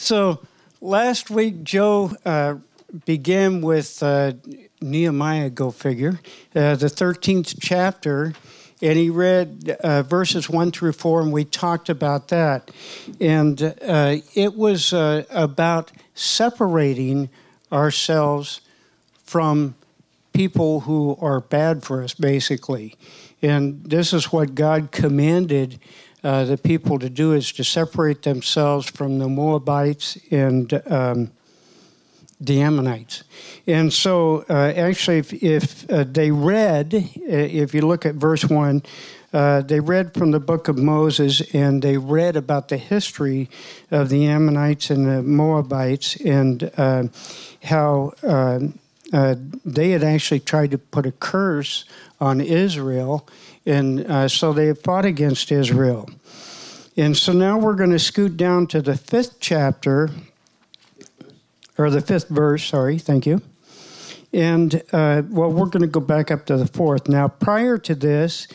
So last week, Joe uh, began with uh, Nehemiah, go figure, uh, the 13th chapter, and he read uh, verses 1 through 4, and we talked about that. And uh, it was uh, about separating ourselves from people who are bad for us, basically. And this is what God commanded uh, the people to do is to separate themselves from the Moabites and um, the Ammonites. And so, uh, actually, if, if uh, they read, uh, if you look at verse 1, uh, they read from the book of Moses and they read about the history of the Ammonites and the Moabites and uh, how they had actually tried to put a curse on Israel and uh, so they fought against Israel. And so now we're going to scoot down to the fifth chapter, or the fifth verse, sorry, thank you. And, uh, well, we're going to go back up to the fourth. Now, prior to this,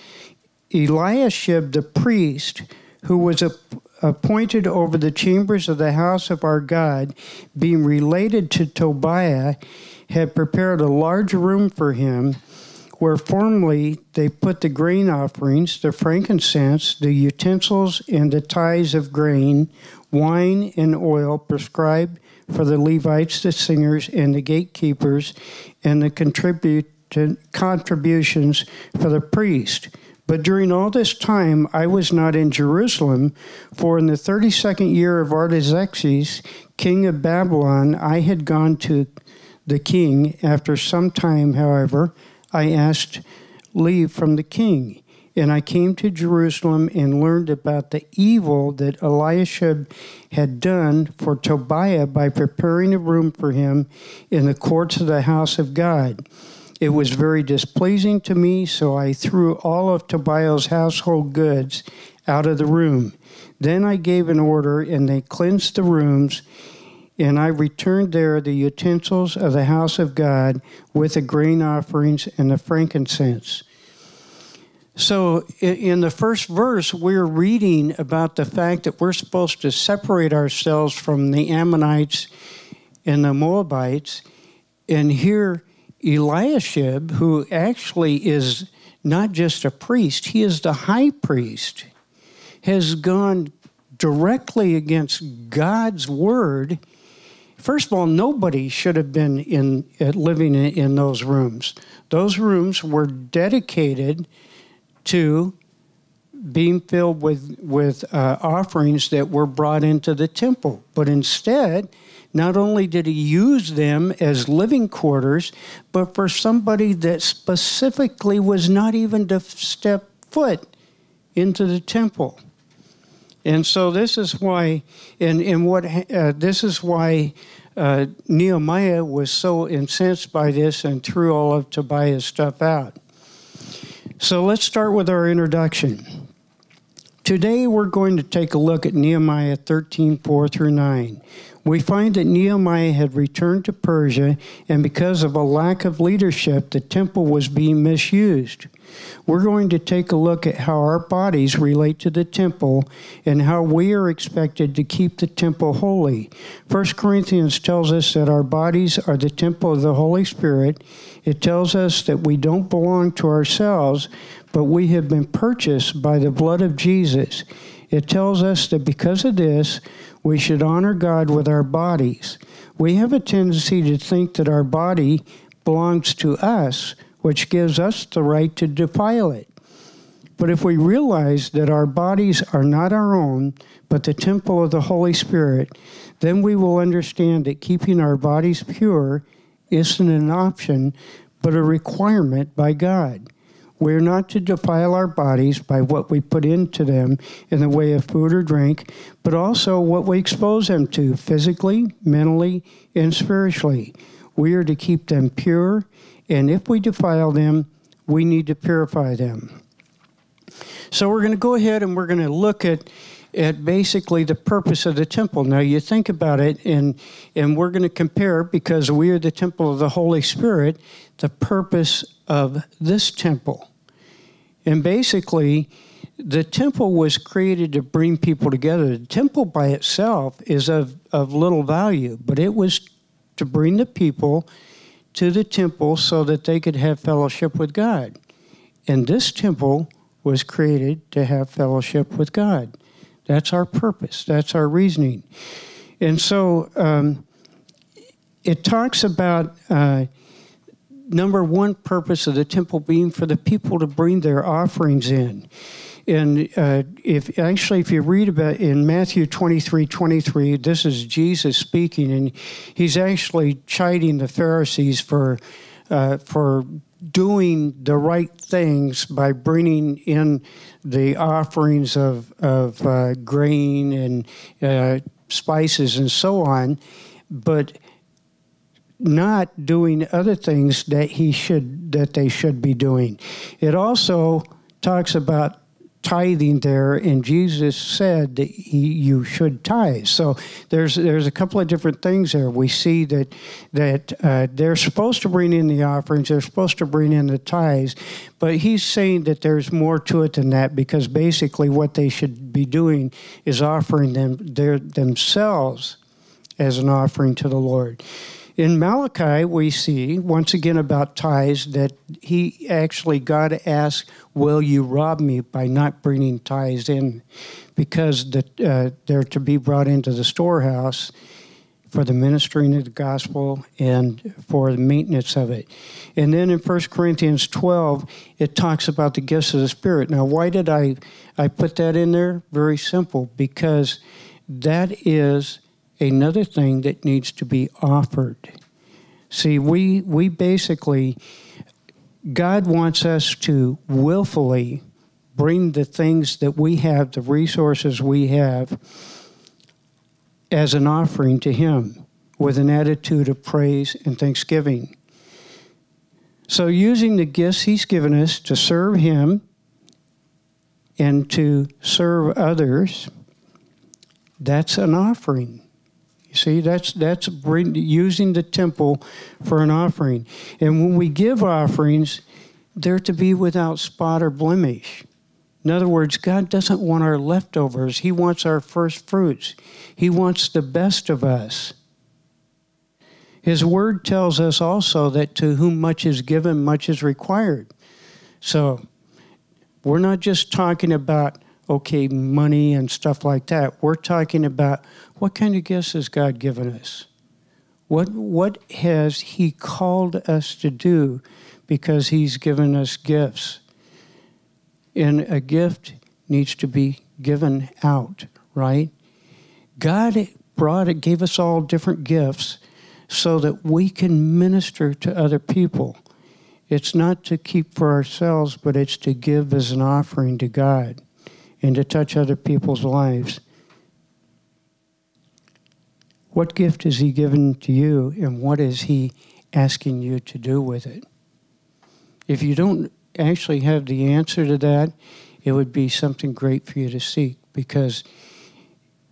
Eliashib the priest, who was a, appointed over the chambers of the house of our God, being related to Tobiah, had prepared a large room for him where formerly they put the grain offerings, the frankincense, the utensils, and the tithes of grain, wine, and oil prescribed for the Levites, the singers, and the gatekeepers, and the contributions for the priest. But during all this time, I was not in Jerusalem, for in the 32nd year of Artaxerxes, king of Babylon, I had gone to the king. After some time, however, I asked leave from the king. And I came to Jerusalem and learned about the evil that Eliashib had done for Tobiah by preparing a room for him in the courts of the house of God. It was very displeasing to me, so I threw all of Tobiah's household goods out of the room. Then I gave an order, and they cleansed the rooms and I returned there the utensils of the house of God with the grain offerings and the frankincense. So, in the first verse, we're reading about the fact that we're supposed to separate ourselves from the Ammonites and the Moabites. And here, Eliashib, who actually is not just a priest, he is the high priest, has gone directly against God's word First of all, nobody should have been in uh, living in, in those rooms. Those rooms were dedicated to being filled with with uh, offerings that were brought into the temple. But instead, not only did he use them as living quarters, but for somebody that specifically was not even to step foot into the temple. And so this is why, and, and what uh, this is why uh, Nehemiah was so incensed by this and threw all of Tobiah's stuff out. So let's start with our introduction. Today we're going to take a look at Nehemiah 13, 4 through 9 we find that Nehemiah had returned to Persia, and because of a lack of leadership, the temple was being misused. We're going to take a look at how our bodies relate to the temple and how we are expected to keep the temple holy. 1 Corinthians tells us that our bodies are the temple of the Holy Spirit. It tells us that we don't belong to ourselves, but we have been purchased by the blood of Jesus. It tells us that because of this, we should honor God with our bodies. We have a tendency to think that our body belongs to us, which gives us the right to defile it. But if we realize that our bodies are not our own, but the temple of the Holy Spirit, then we will understand that keeping our bodies pure isn't an option, but a requirement by God. We're not to defile our bodies by what we put into them in the way of food or drink, but also what we expose them to physically, mentally, and spiritually. We are to keep them pure, and if we defile them, we need to purify them. So we're going to go ahead and we're going to look at at basically the purpose of the temple. Now you think about it, and and we're going to compare because we are the temple of the Holy Spirit. The purpose of this temple. And basically, the temple was created to bring people together. The temple by itself is of, of little value, but it was to bring the people to the temple so that they could have fellowship with God. And this temple was created to have fellowship with God. That's our purpose, that's our reasoning. And so um, it talks about uh, number one purpose of the temple being for the people to bring their offerings in. And uh, if actually, if you read about in Matthew 23 23, this is Jesus speaking, and he's actually chiding the Pharisees for, uh, for doing the right things by bringing in the offerings of, of uh, grain and uh, spices and so on, but not doing other things that he should that they should be doing. It also talks about tithing there, and Jesus said that he, you should tithe. So there's there's a couple of different things there. We see that that uh, they're supposed to bring in the offerings, they're supposed to bring in the tithes, but he's saying that there's more to it than that because basically what they should be doing is offering them their themselves as an offering to the Lord. In Malachi, we see once again about tithes that he actually, God asks, Will you rob me by not bringing tithes in? Because the, uh, they're to be brought into the storehouse for the ministering of the gospel and for the maintenance of it. And then in 1 Corinthians 12, it talks about the gifts of the Spirit. Now, why did I, I put that in there? Very simple, because that is another thing that needs to be offered. See, we, we basically, God wants us to willfully bring the things that we have, the resources we have, as an offering to Him with an attitude of praise and thanksgiving. So, using the gifts He's given us to serve Him and to serve others, that's an offering. See, that's that's using the temple for an offering. And when we give offerings, they're to be without spot or blemish. In other words, God doesn't want our leftovers. He wants our first fruits. He wants the best of us. His word tells us also that to whom much is given, much is required. So we're not just talking about okay, money and stuff like that. We're talking about what kind of gifts has God given us? What, what has He called us to do because He's given us gifts? And a gift needs to be given out, right? God brought it, gave us all different gifts so that we can minister to other people. It's not to keep for ourselves, but it's to give as an offering to God and to touch other people's lives. What gift has He given to you, and what is He asking you to do with it? If you don't actually have the answer to that, it would be something great for you to seek because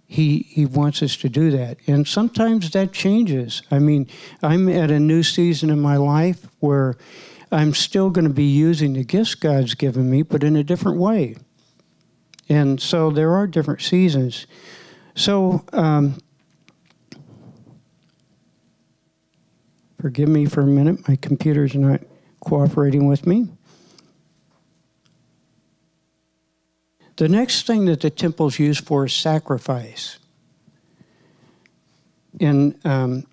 he he wants us to do that and sometimes that changes i mean i'm at a new season in my life where i'm still going to be using the gifts god's given me but in a different way and so there are different seasons. So, um, forgive me for a minute, my computer's not cooperating with me. The next thing that the temple's used for is sacrifice. In um,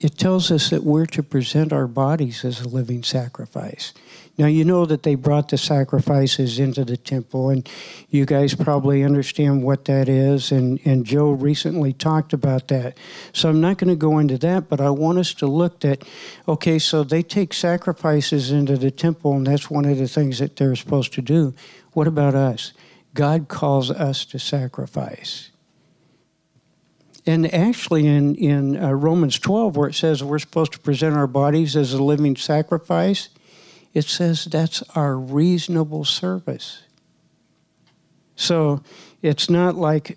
it tells us that we're to present our bodies as a living sacrifice. Now, you know that they brought the sacrifices into the temple, and you guys probably understand what that is. And, and Joe recently talked about that. So I'm not going to go into that, but I want us to look at okay, so they take sacrifices into the temple, and that's one of the things that they're supposed to do. What about us? God calls us to sacrifice. And actually, in, in uh, Romans 12, where it says we're supposed to present our bodies as a living sacrifice, it says that's our reasonable service. So it's not like,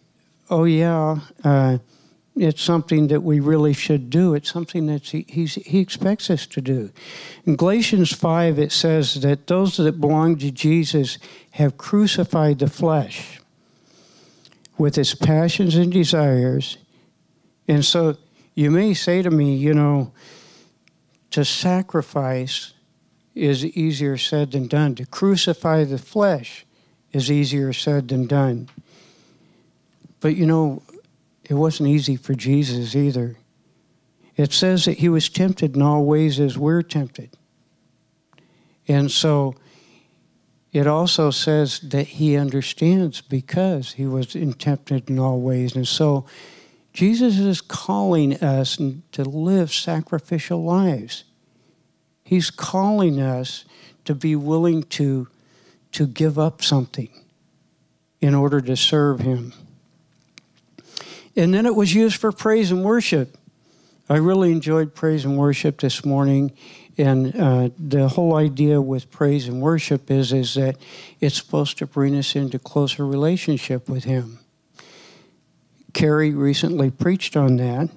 oh, yeah, uh, it's something that we really should do. It's something that he, he expects us to do. In Galatians 5, it says that those that belong to Jesus have crucified the flesh with its passions and desires. And so you may say to me, you know, to sacrifice is easier said than done. To crucify the flesh is easier said than done. But you know, it wasn't easy for Jesus either. It says that he was tempted in all ways as we're tempted. And so it also says that he understands because he was tempted in all ways. And so Jesus is calling us to live sacrificial lives. He's calling us to be willing to, to give up something in order to serve him. And then it was used for praise and worship. I really enjoyed praise and worship this morning. And uh, the whole idea with praise and worship is, is that it's supposed to bring us into closer relationship with Him. Carrie recently preached on that.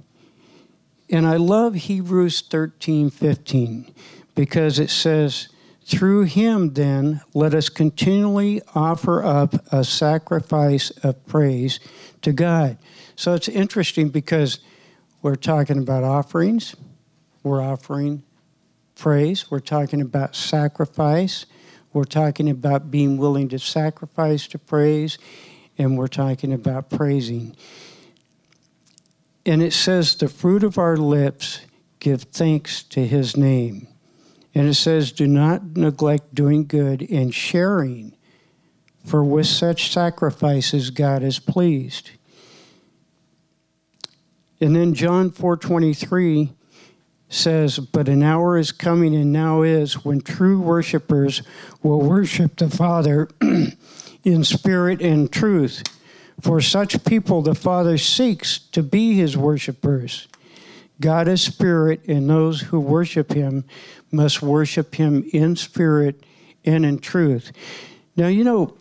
And I love Hebrews 13 15 because it says, Through him, then, let us continually offer up a sacrifice of praise to God. So it's interesting because we're talking about offerings, we're offering praise, we're talking about sacrifice, we're talking about being willing to sacrifice to praise, and we're talking about praising. And it says, the fruit of our lips give thanks to his name. And it says, do not neglect doing good and sharing, for with such sacrifices God is pleased. And then John 4:23 says, "But an hour is coming and now is when true worshipers will worship the Father in spirit and truth. For such people the Father seeks to be his worshipers. God is spirit, and those who worship him must worship him in spirit and in truth." Now, you know,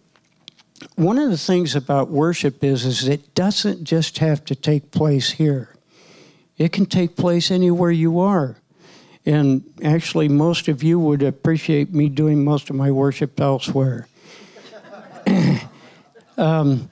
one of the things about worship is, is it doesn't just have to take place here. It can take place anywhere you are. And actually, most of you would appreciate me doing most of my worship elsewhere. Um,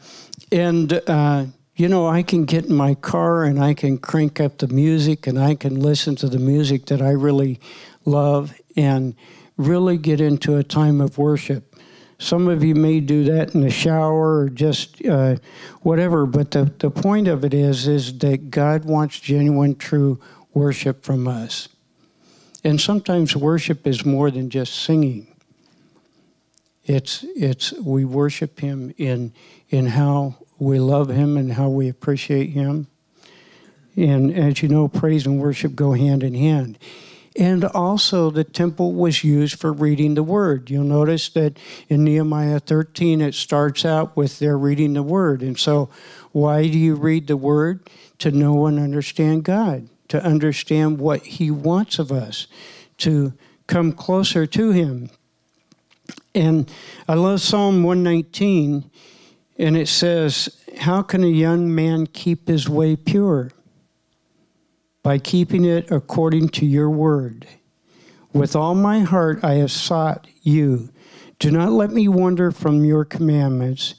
and, uh, you know, I can get in my car and I can crank up the music and I can listen to the music that I really love and really get into a time of worship. Some of you may do that in the shower or just uh, whatever, but the, the point of it is, is that God wants genuine, true worship from us. And sometimes worship is more than just singing. It's, it's we worship Him in, in how we love Him and how we appreciate Him. And as you know, praise and worship go hand in hand. And also, the temple was used for reading the word. You'll notice that in Nehemiah 13, it starts out with their reading the word. And so, why do you read the word? To know and understand God, to understand what He wants of us, to come closer to Him. And I love Psalm 119, and it says, How can a young man keep his way pure? by keeping it according to your word. With all my heart I have sought you. Do not let me wander from your commandments.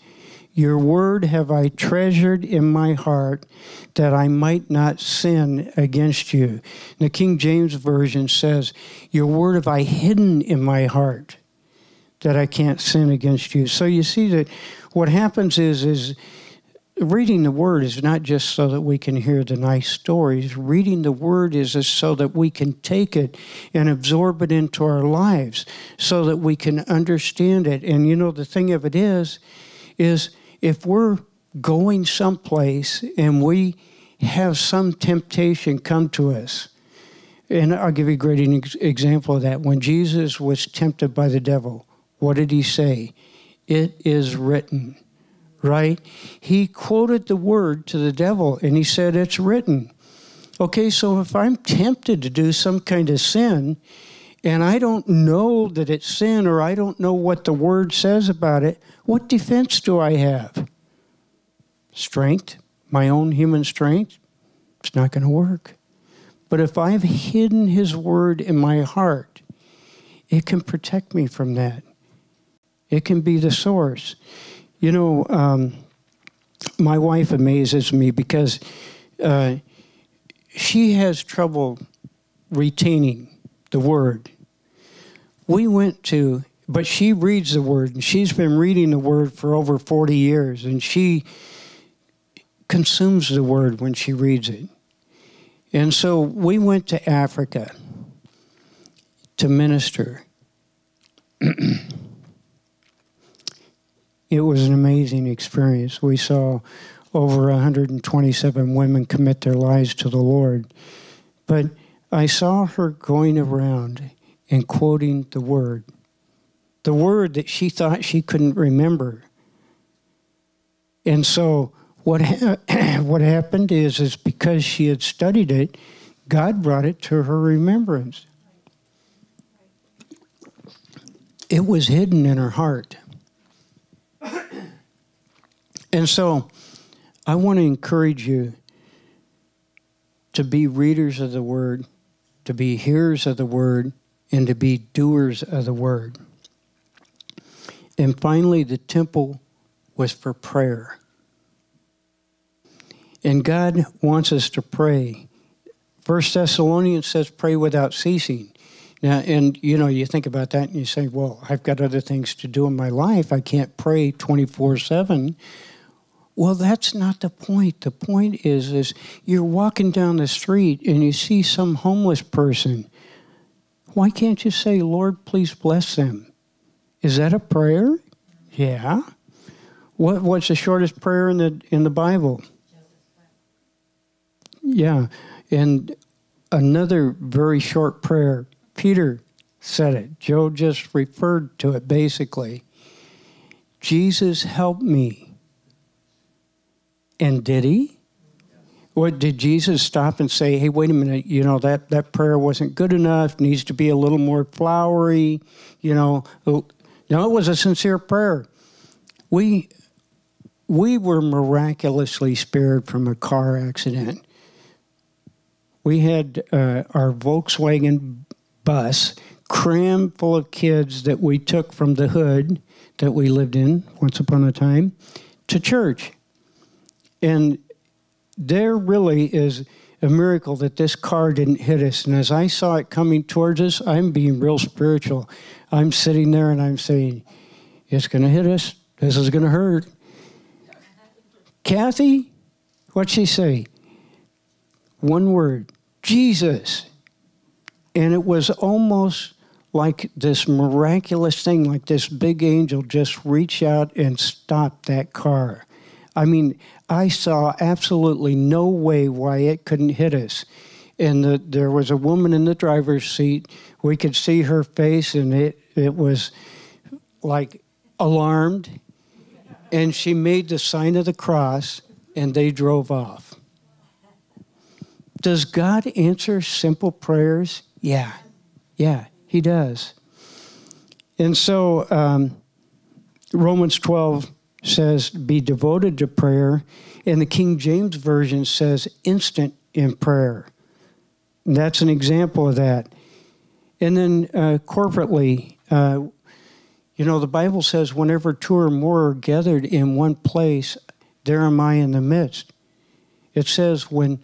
Your word have I treasured in my heart that I might not sin against you. The King James Version says, Your word have I hidden in my heart that I can't sin against you. So you see that what happens is, is reading the word is not just so that we can hear the nice stories. Reading the word is so that we can take it and absorb it into our lives so that we can understand it. And you know, the thing of it is, is if we're going someplace and we have some temptation come to us, and I'll give you a great example of that. When Jesus was tempted by the devil, what did he say? It is written right? He quoted the word to the devil and he said, It's written. Okay, so if I'm tempted to do some kind of sin and I don't know that it's sin or I don't know what the word says about it, what defense do I have? Strength, my own human strength? It's not going to work. But if I've hidden His Word in my heart, it can protect me from that. It can be the source. You know, um, my wife amazes me because uh, she has trouble retaining the Word. We went to, but she reads the Word, and she's been reading the Word for over 40 years, and she consumes the Word when she reads it. And so we went to Africa to minister. it was an amazing experience. We saw over 127 women commit their lives to the Lord. But I saw her going around and quoting the word, the word that she thought she couldn't remember. And so what ha- what happened is is because she had studied it, God brought it to her remembrance. It was hidden in her heart. And so I want to encourage you to be readers of the word, to be hearers of the word, and to be doers of the word. And finally, the temple was for prayer. And God wants us to pray. First Thessalonians says, pray without ceasing. Now, and you know, you think about that and you say, well, I've got other things to do in my life. I can't pray 24 7. Well, that's not the point. The point is, is you're walking down the street and you see some homeless person. Why can't you say, Lord, please bless them? Is that a prayer? Yeah. What, what's the shortest prayer in the in the Bible? Yeah. And another very short prayer. Peter said it. Joe just referred to it basically. Jesus, help me and did he? What did Jesus stop and say, "Hey, wait a minute, you know that that prayer wasn't good enough, needs to be a little more flowery, you know." No, it was a sincere prayer. We we were miraculously spared from a car accident. We had uh, our Volkswagen bus crammed full of kids that we took from the hood that we lived in once upon a time to church. And there really is a miracle that this car didn't hit us. And as I saw it coming towards us, I'm being real spiritual. I'm sitting there and I'm saying, It's going to hit us. This is going to hurt. Kathy, what'd she say? One word Jesus. And it was almost like this miraculous thing, like this big angel just reached out and stopped that car. I mean, I saw absolutely no way why it couldn't hit us. And the, there was a woman in the driver's seat. We could see her face, and it, it was like alarmed. And she made the sign of the cross, and they drove off. Does God answer simple prayers? Yeah, yeah, He does. And so, um, Romans 12 says be devoted to prayer, and the King James Version says instant in prayer. That's an example of that. And then uh, corporately, uh, you know, the Bible says, whenever two or more are gathered in one place, there am I in the midst. It says, when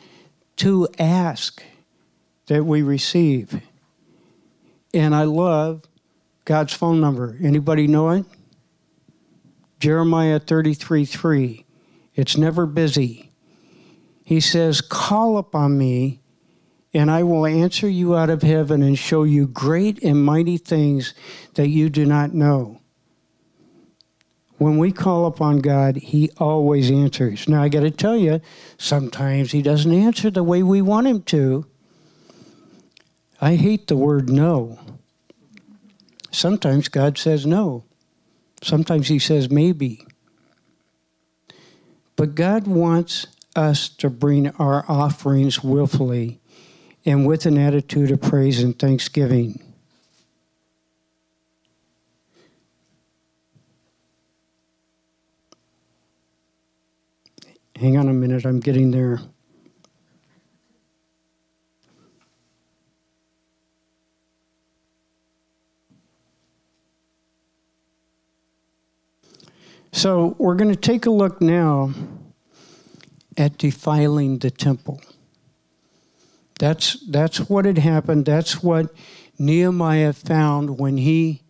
two ask, that we receive. And I love God's phone number. Anybody know it? Jeremiah 33 3. It's never busy. He says, Call upon me, and I will answer you out of heaven and show you great and mighty things that you do not know. When we call upon God, He always answers. Now, I got to tell you, sometimes He doesn't answer the way we want Him to. I hate the word no. Sometimes God says no. Sometimes he says maybe. But God wants us to bring our offerings willfully and with an attitude of praise and thanksgiving. Hang on a minute, I'm getting there. So we're going to take a look now at defiling the temple. That's, that's what had happened. That's what Nehemiah found when he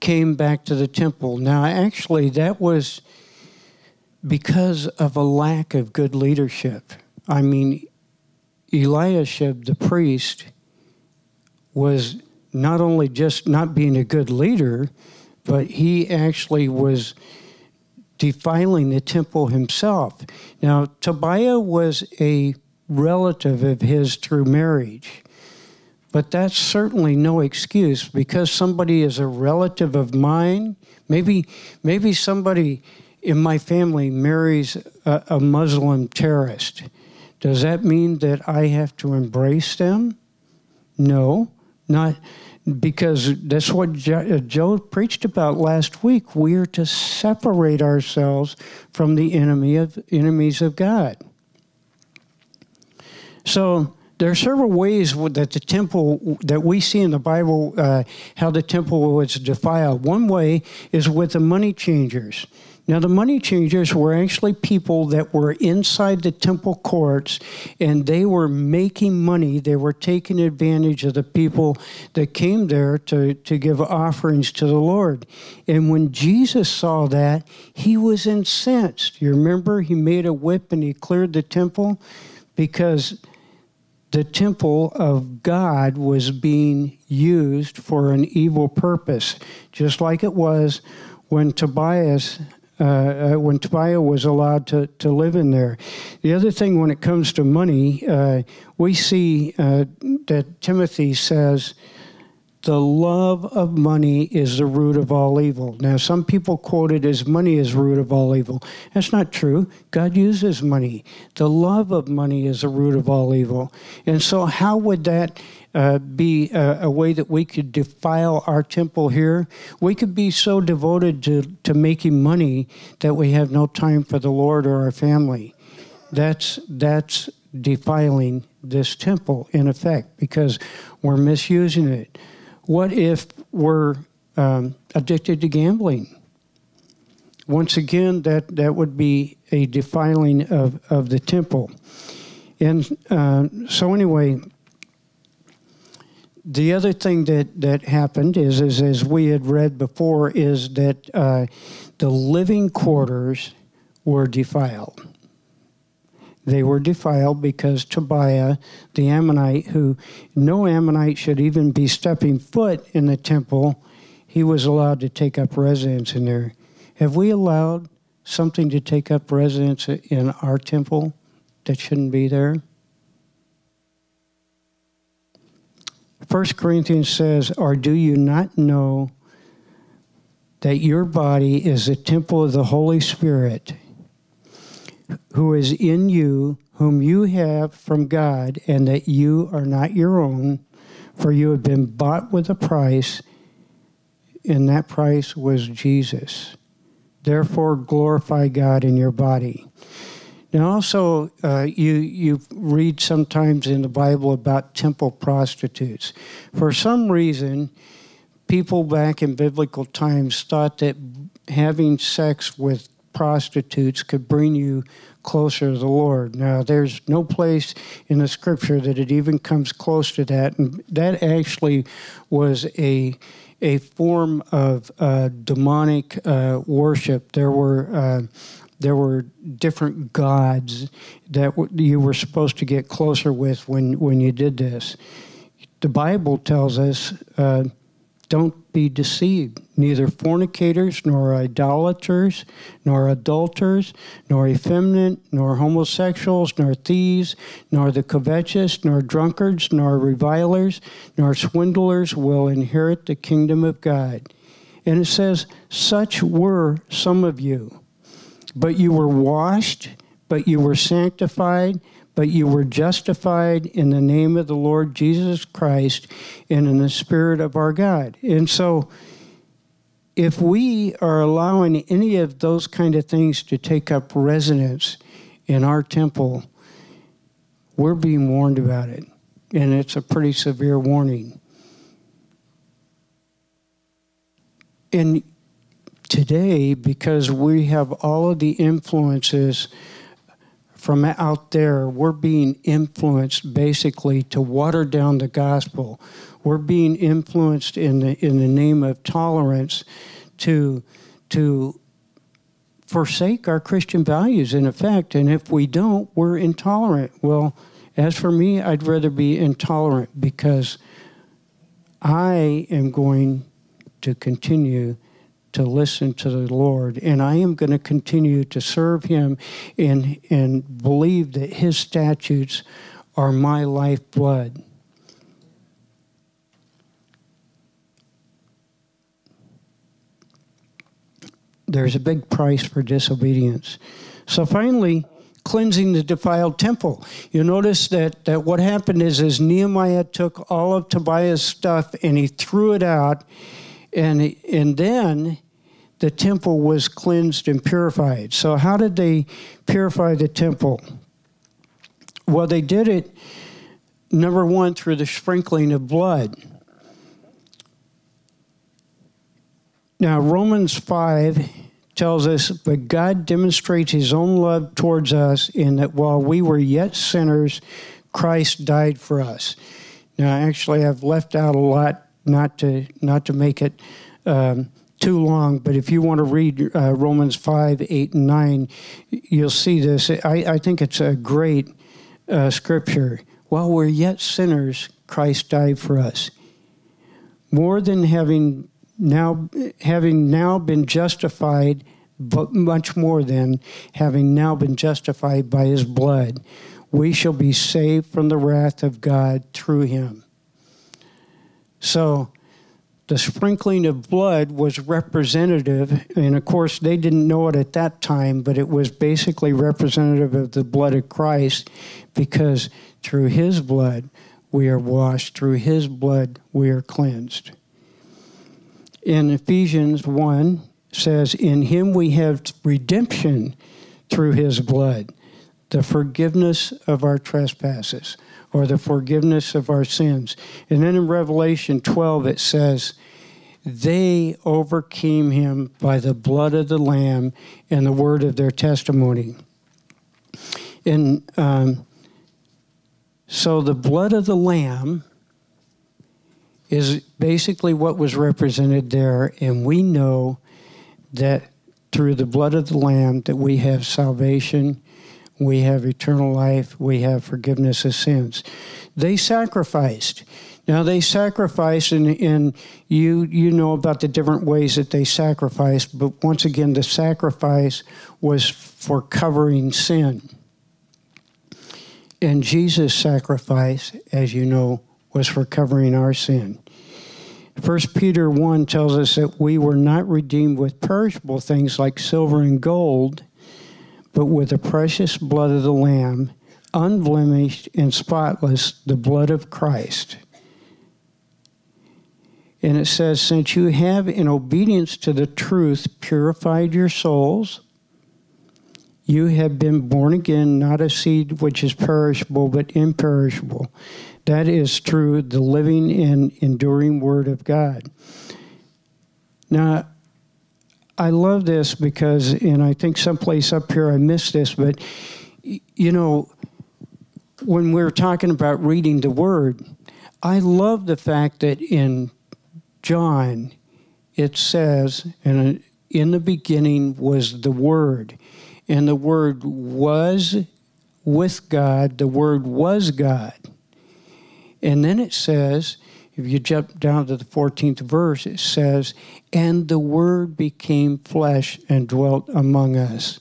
came back to the temple. Now, actually, that was because of a lack of good leadership. I mean, Eliashib, the priest, was not only just not being a good leader, but he actually was defiling the temple himself. Now, Tobiah was a relative of his through marriage. But that's certainly no excuse because somebody is a relative of mine. Maybe, maybe somebody in my family marries a, a Muslim terrorist. Does that mean that I have to embrace them? No, not because that's what uh, Joe preached about last week. We are to separate ourselves from the enemy of enemies of God. So there are several ways that the temple that we see in the Bible uh, how the temple was defiled. One way is with the money changers. Now, the money changers were actually people that were inside the temple courts and they were making money. They were taking advantage of the people that came there to, to give offerings to the Lord. And when Jesus saw that, he was incensed. You remember, he made a whip and he cleared the temple because the temple of God was being used for an evil purpose, just like it was when Tobias uh, uh, when Tobiah was allowed to, to live in there. The other thing, when it comes to money, uh, we see uh, that Timothy says, the love of money is the root of all evil. Now, some people quote it as money is root of all evil. That's not true. God uses money. The love of money is the root of all evil. And so, how would that uh, be a, a, way that we could defile our temple here? We could be so devoted to, to making money that we have no time for the Lord or our family. That's, that's defiling this temple, in effect, because we're misusing it. What if we're um, addicted to gambling? Once again, that, that would be a defiling of, of the temple. And uh, so, anyway, the other thing that, that happened is, is, as we had read before, is that uh, the living quarters were defiled. They were defiled because Tobiah, the Ammonite, who no Ammonite should even be stepping foot in the temple, he was allowed to take up residence in there. Have we allowed something to take up residence in our temple that shouldn't be there? First Corinthians says, Or do you not know that your body is a temple of the Holy Spirit? who is in you, whom you have from God, and that you are not your own, for you have been bought with a price, and that price was Jesus. Therefore, glorify God in your body. Now, also, uh, you you read sometimes in the Bible about temple prostitutes. For some reason, people back in biblical times thought that having sex with prostitutes could bring you closer to the Lord. Now, there's no place in the scripture that it even comes close to that. And that actually was a a form of uh, demonic uh, worship. There were uh, there were different gods that you were supposed to get closer with when when you did this. The Bible tells us uh, don't be deceived. Neither fornicators, nor idolaters, nor adulterers, nor effeminate, nor homosexuals, nor thieves, nor the covetous, nor drunkards, nor revilers, nor swindlers will inherit the kingdom of God. And it says, Such were some of you. But you were washed, but you were sanctified but you were justified in the name of the Lord Jesus Christ and in the Spirit of our God. And so, if we are allowing any of those kind of things to take up residence in our temple, we're being warned about it. And it's a pretty severe warning. And today because we have all of the influences from out there. We're being influenced basically to water down the gospel. We're being influenced in the in the name of tolerance to to forsake our Christian values in effect. And if we don't, we're intolerant. Well, as for me, I'd rather be intolerant because I am going to continue to listen to the Lord, and I am going to continue to serve Him and, and believe that His statutes are my lifeblood. There's a big price for disobedience. So finally, cleansing the defiled temple. You notice that, that what happened is as Nehemiah took all of Tobiah's stuff and he threw it out, and, and then the temple was cleansed and purified. So, how did they purify the temple? Well, they did it, number one, through the sprinkling of blood. Now, Romans 5 tells us, But God demonstrates his own love towards us in that while we were yet sinners, Christ died for us. Now, actually, I've left out a lot not to not to make it um, too long, but if you want to read uh, Romans 5, 8, and 9, you'll see this. I, I think it's a great uh, scripture. While we're yet sinners, Christ died for us. More than having now having now been justified, but much more than having now been justified by his blood, we shall be saved from the wrath of God through him. So the sprinkling of blood was representative, and of course, they didn't know it at that time, but it was basically representative of the blood of Christ because through his blood we are washed, through his blood we are cleansed. In Ephesians 1 says, In him we have redemption through his blood, the forgiveness of our trespasses, or the forgiveness of our sins. And then in Revelation 12 it says, They overcame him by the blood of the Lamb and the word of their testimony. And um, so the blood of the Lamb is basically what was represented there, and we know that through the blood of the Lamb that we have salvation, we have eternal life, we have forgiveness of sins. They sacrificed. Now they sacrificed, and, and you you know about the different ways that they sacrificed, but once again, the sacrifice was for covering sin. And Jesus' sacrifice, as you know, was for covering our sin. 1 Peter 1 tells us that we were not redeemed with perishable things like silver and gold, but with the precious blood of the Lamb, unblemished and spotless, the blood of Christ. And it says, Since you have, in obedience to the truth, purified your souls, you have been born again, not a seed which is perishable, but imperishable that is through the living and enduring Word of God. Now, I love this because, and I think someplace up here I missed this, but you know, when we're talking about reading the Word, I love the fact that in John it says, and uh, in the beginning was the Word, and the Word was with God, the Word was God. And then it says, if you jump down to the 14th verse, it says, And the Word became flesh and dwelt among us.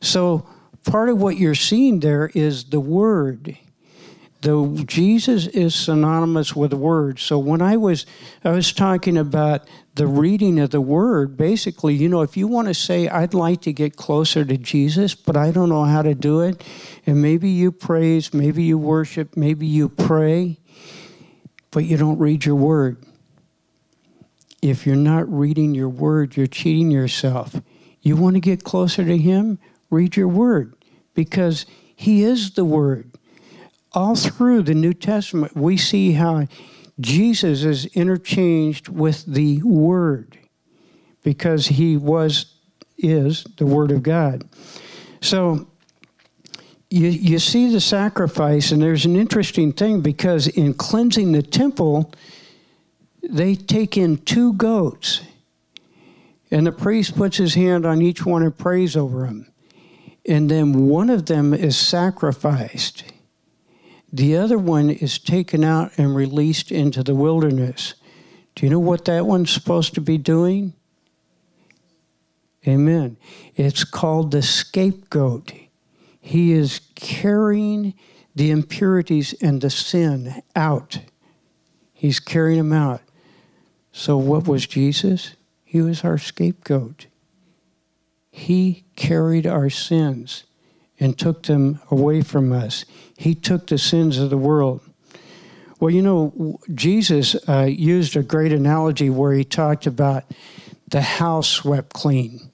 So part of what you're seeing there is the Word. The Jesus is synonymous with the Word. So when I was I was talking about the reading of the Word, basically, you know, if you want to say, I'd like to get closer to Jesus, but I don't know how to do it, and maybe you praise, maybe you worship, maybe you pray, but you don't read your word. If you're not reading your word, you're cheating yourself. You want to get closer to Him? Read your word because He is the Word. All through the New Testament, we see how Jesus is interchanged with the Word because he was is the word of God. So you, you see the sacrifice, and there's an interesting thing because in cleansing the temple, they take in two goats, and the priest puts his hand on each one and prays over them. And then one of them is sacrificed. The other one is taken out and released into the wilderness. Do you know what that one's supposed to be doing? Amen. It's called the scapegoat. He is carrying the impurities and the sin out. He's carrying them out. So, what was Jesus? He was our scapegoat. He carried our sins and took them away from us. He took the sins of the world. Well, you know, Jesus uh, used a great analogy where he talked about the house swept clean.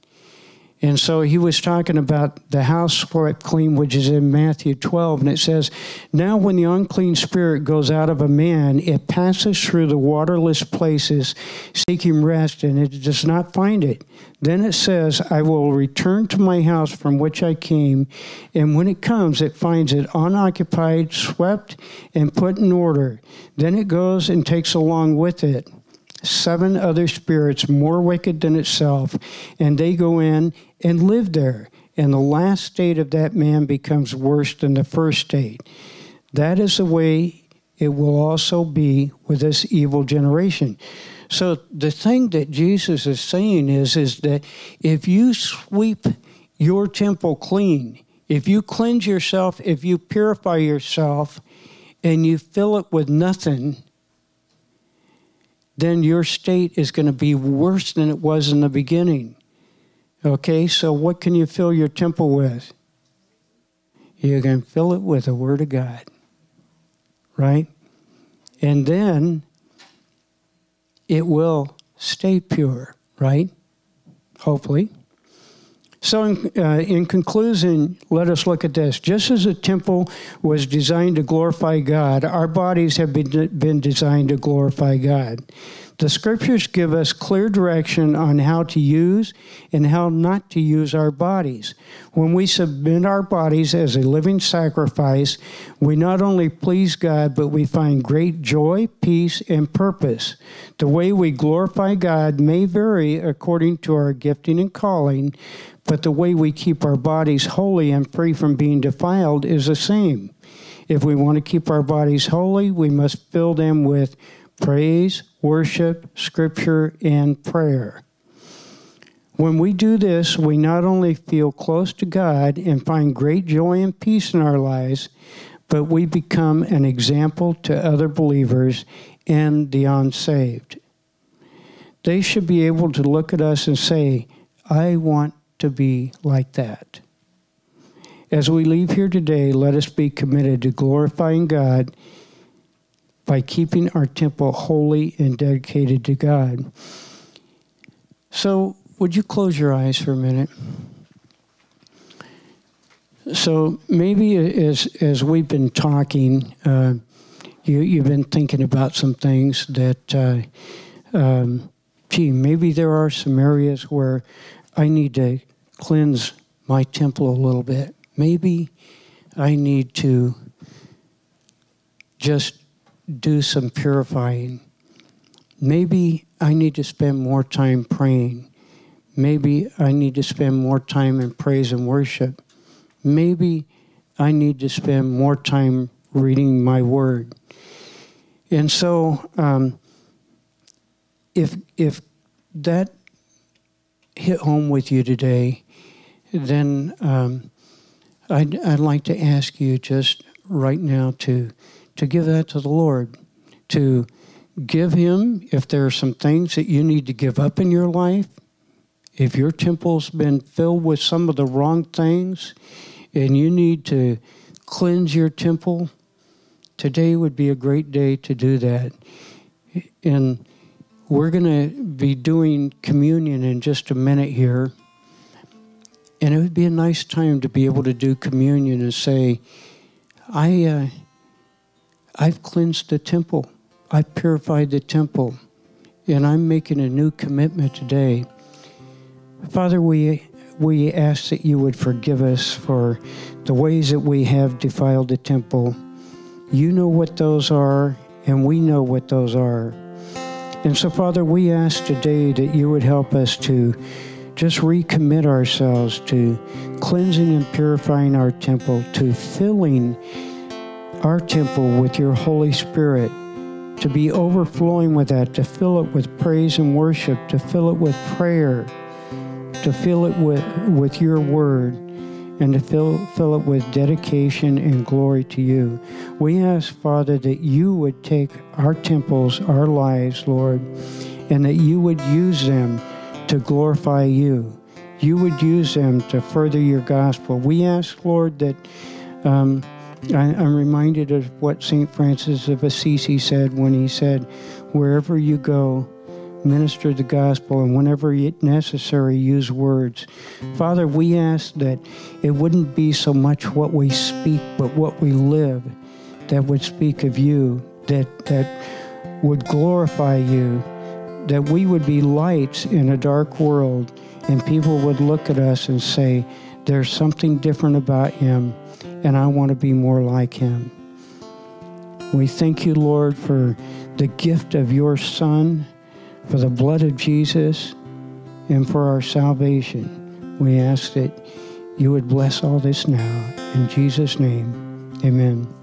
And so he was talking about the house swept clean, which is in Matthew 12. And it says, Now when the unclean spirit goes out of a man, it passes through the waterless places seeking rest, and it does not find it. Then it says, I will return to my house from which I came. And when it comes, it finds it unoccupied, swept, and put in order. Then it goes and takes along with it seven other spirits more wicked than itself, and they go in and live there. And the last state of that man becomes worse than the first state. That is the way it will also be with this evil generation. So the thing that Jesus is saying is, is that if you sweep your temple clean, if you cleanse yourself, if you purify yourself, and you fill it with nothing, then your state is going to be worse than it was in the beginning. Okay, so what can you fill your temple with? You can fill it with the Word of God. Right? And then it will stay pure, right? Hopefully. So, in, uh, in, conclusion, let us look at this. Just as a temple was designed to glorify God, our bodies have been, been designed to glorify God. The scriptures give us clear direction on how to use and how not to use our bodies. When we submit our bodies as a living sacrifice, we not only please God, but we find great joy, peace, and purpose. The way we glorify God may vary according to our gifting and calling, but the way we keep our bodies holy and free from being defiled is the same. If we want to keep our bodies holy, we must fill them with praise, worship, scripture, and prayer. When we do this, we not only feel close to God and find great joy and peace in our lives, but we become an example to other believers and the unsaved. They should be able to look at us and say, I want to be like that. As we leave here today, let us be committed to glorifying God by keeping our temple holy and dedicated to God. So, would you close your eyes for a minute? So, maybe as, as we've been talking, uh, you, you've been thinking about some things that, uh, um, gee, maybe there are some areas where I need to cleanse my temple a little bit. Maybe I need to just do some purifying. Maybe I need to spend more time praying. Maybe I need to spend more time in praise and worship. Maybe I need to spend more time reading my word. And so, um, if if that hit home with you today, then um, I'd, I'd like to ask you just right now to to give that to the Lord, to give Him if there are some things that you need to give up in your life. If your temple's been filled with some of the wrong things and you need to cleanse your temple, today would be a great day to do that. And we're going to be doing communion in just a minute here. And it would be a nice time to be able to do communion and say, I, uh, I've cleansed the temple. I've purified the temple. And I'm making a new commitment today Father, we we ask that you would forgive us for the ways that we have defiled the temple. You know what those are, and we know what those are. And so, Father, we ask today that you would help us to just recommit ourselves to cleansing and purifying our temple, to filling our temple with your Holy Spirit, to be overflowing with that, to fill it with praise and worship, to fill it with prayer, to fill it with, with your word, and to fill, fill it with dedication and glory to you. We ask, Father, that you would take our temples, our lives, Lord, and that you would use them to glorify you. You would use them to further your gospel. We ask, Lord, that. Um, I, am reminded of what St. Francis of Assisi said when he said, Wherever you go, minister the gospel, and whenever necessary, use words. Father, we ask that it wouldn't be so much what we speak, but what we live that would speak of you, that, that would glorify you, that we would be lights in a dark world, and people would look at us and say, There's something different about him and I want to be more like him. We thank you, Lord, for the gift of your Son, for the blood of Jesus, and for our salvation. We ask that you would bless all this now. In Jesus' name, amen.